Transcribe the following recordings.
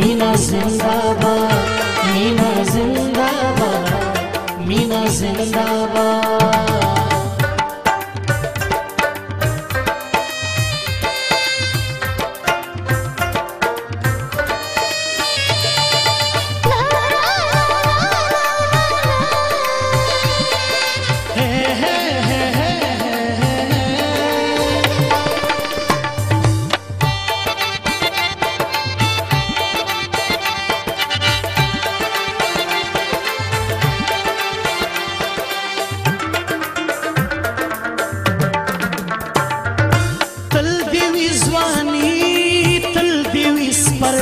मीना जिंदाबाद मीना जिंदाबाद मीना जिंदाबाद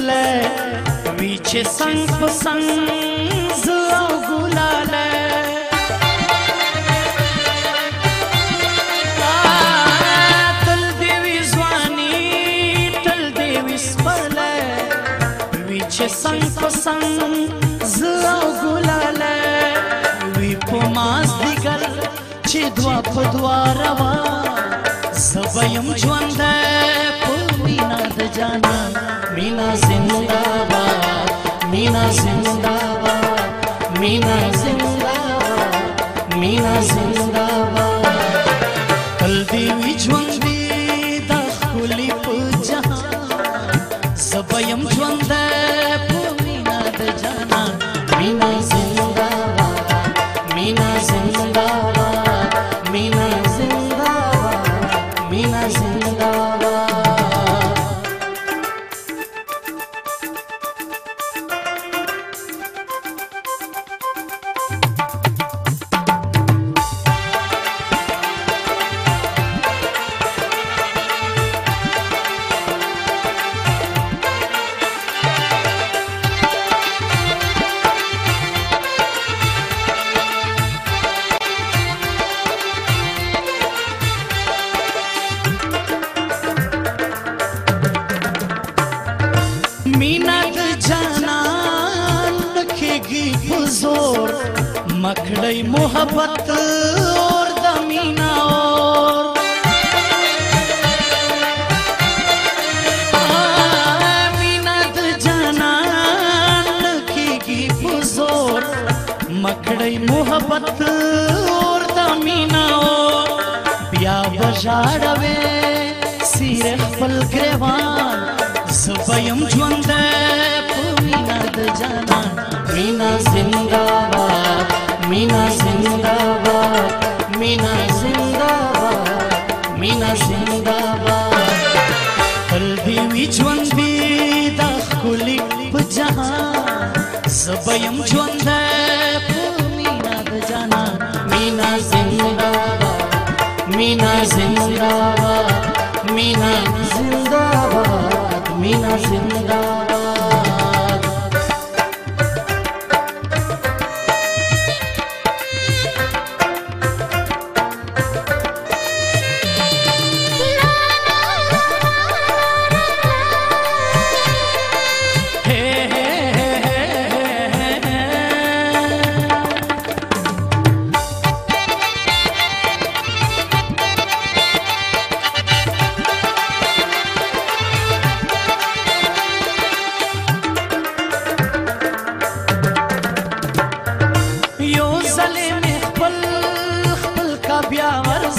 ले पीछे संग संग गुला तल देवी स्वानी तल देवी स्पल संग संग गुला ले विपुमास दिगल चे द्वा पद्वारवा सबयम ज्वंदे पूर्वी नाद जाना। मीना जिंदाबाद मीना जिंदाबाद मीना जिंदाबाद मीना जिंदाबाद। मीनट जनान रखेगी बुजोर मखड़ई मोहब्बत और दमीना और। मीनत जनान रखेगी बुजोर मखड़ई मोहब्बत और दमीना और। प्या बजाड़वे सिर पल ग्रेवान। சுபயம் சொந்த பூமிநாத ஜானா மீனா சிந்தாவா மீனா சிந்தாவா மீனா சிந்தாவா மீனா சிந்தாவா கல்வி விச்வந்தி தாக்குலி புஜஹா சுபயம் சொந்த பூமிநாத ஜானா மீனா சிந்தாவா மீனா சிந்தாவா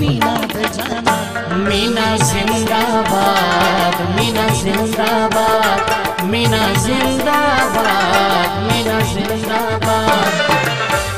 मीना बजाना मीना जिंदाबाद मीना जिंदाबाद मीना जिंदाबाद मीना जिंदाबाद